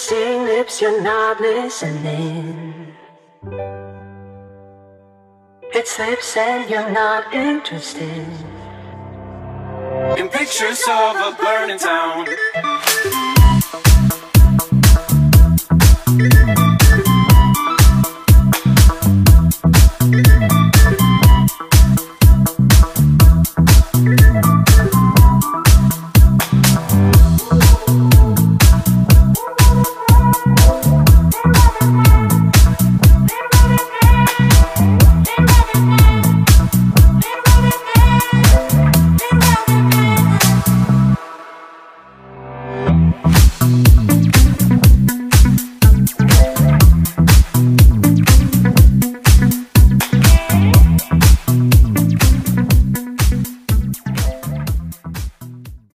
Kissing lips, you're not listening. It's lips and you're not interested. In pictures of a burning town.